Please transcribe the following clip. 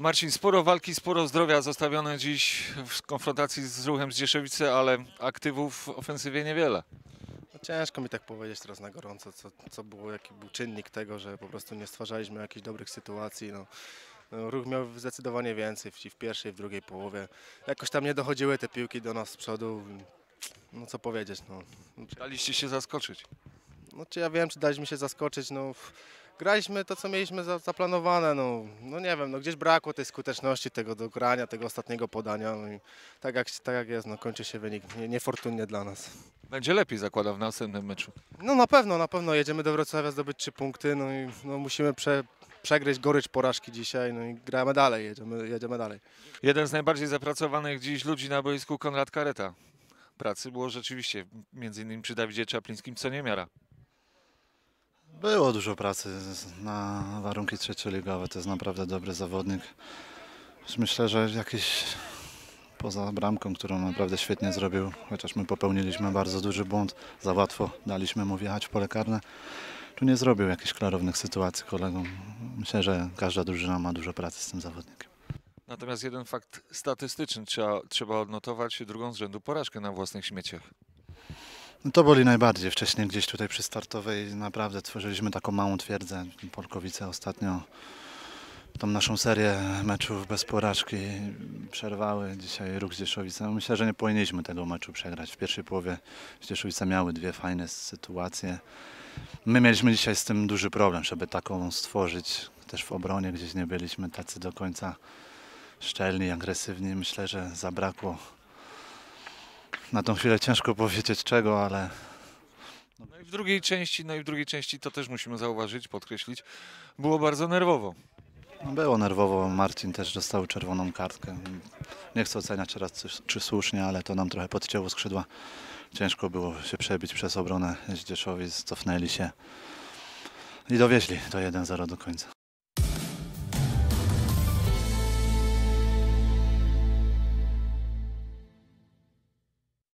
Marcin, sporo walki, sporo zdrowia zostawione dziś w konfrontacji z ruchem z Dzieszowicy, ale aktywów w ofensywie niewiele. No ciężko mi tak powiedzieć teraz na gorąco, co, co było, jaki był czynnik tego, że po prostu nie stwarzaliśmy jakichś dobrych sytuacji. No. No, ruch miał zdecydowanie więcej w, w pierwszej, w drugiej połowie. Jakoś tam nie dochodziły te piłki do nas z przodu. No co powiedzieć, no. Daliście się zaskoczyć. no czy ja wiem, czy daliśmy się zaskoczyć, no. Graliśmy to, co mieliśmy za, zaplanowane, no, no nie wiem, no gdzieś brakło tej skuteczności, tego dogrania, tego ostatniego podania, no i tak jak, tak jak jest, no kończy się wynik nie, niefortunnie dla nas. Będzie lepiej, zakładam, w następnym meczu. No na pewno, na pewno jedziemy do Wrocławia zdobyć trzy punkty, no i no, musimy prze, przegryźć gorycz porażki dzisiaj, no i gramy dalej, jedziemy, jedziemy dalej. Jeden z najbardziej zapracowanych dziś ludzi na boisku, Konrad Kareta. Pracy było rzeczywiście, między innymi przy Dawidzie Czaplińskim, co nie miara. Było dużo pracy na warunki trzecioligowe. To jest naprawdę dobry zawodnik. Myślę, że jakiś poza bramką, którą naprawdę świetnie zrobił, chociaż my popełniliśmy bardzo duży błąd, za łatwo daliśmy mu wjechać w pole karne. Tu nie zrobił jakichś klarownych sytuacji kolegom. Myślę, że każda drużyna ma dużo pracy z tym zawodnikiem. Natomiast jeden fakt statystyczny trzeba, trzeba odnotować, drugą z rzędu porażkę na własnych śmieciach. No to boli najbardziej. Wcześniej gdzieś tutaj przy startowej naprawdę tworzyliśmy taką małą twierdzę. Polkowice ostatnio tą naszą serię meczów bez porażki przerwały. Dzisiaj Ruch Zdzieszowice. No myślę, że nie powinniśmy tego meczu przegrać. W pierwszej połowie Zdzieszowice miały dwie fajne sytuacje. My mieliśmy dzisiaj z tym duży problem, żeby taką stworzyć. Też w obronie gdzieś nie byliśmy tacy do końca szczelni, agresywni. Myślę, że zabrakło na tą chwilę ciężko powiedzieć czego, ale No i w drugiej części, no i w drugiej części to też musimy zauważyć, podkreślić, było bardzo nerwowo. no było nerwowo. Marcin też dostał czerwoną kartkę. Nie chcę oceniać teraz, czy, czy słusznie, ale to nam trochę podcięło skrzydła. Ciężko było się przebić przez obronę Zdzieszowi, cofnęli się i dowieźli to 1-0 do końca.